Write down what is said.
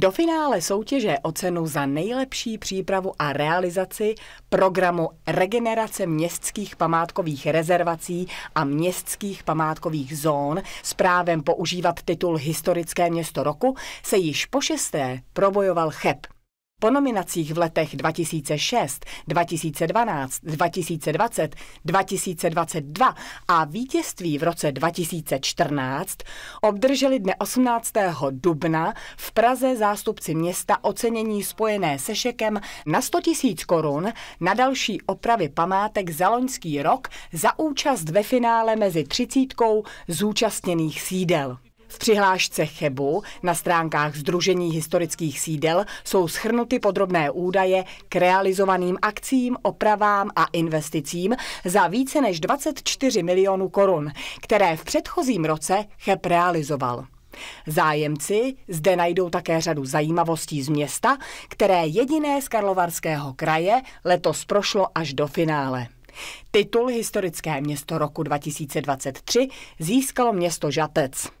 Do finále soutěže o cenu za nejlepší přípravu a realizaci programu Regenerace městských památkových rezervací a městských památkových zón s právem používat titul Historické město roku se již po šesté probojoval Cheb. Po nominacích v letech 2006, 2012, 2020, 2022 a vítězství v roce 2014 obdrželi dne 18. dubna v Praze zástupci města ocenění spojené se šekem na 100 000 korun na další opravy památek za loňský rok za účast ve finále mezi třicítkou zúčastněných sídel. V přihlášce Chebu na stránkách Združení historických sídel jsou schrnuty podrobné údaje k realizovaným akcím, opravám a investicím za více než 24 milionů korun, které v předchozím roce Cheb realizoval. Zájemci zde najdou také řadu zajímavostí z města, které jediné z Karlovarského kraje letos prošlo až do finále. Titul Historické město roku 2023 získalo město Žatec.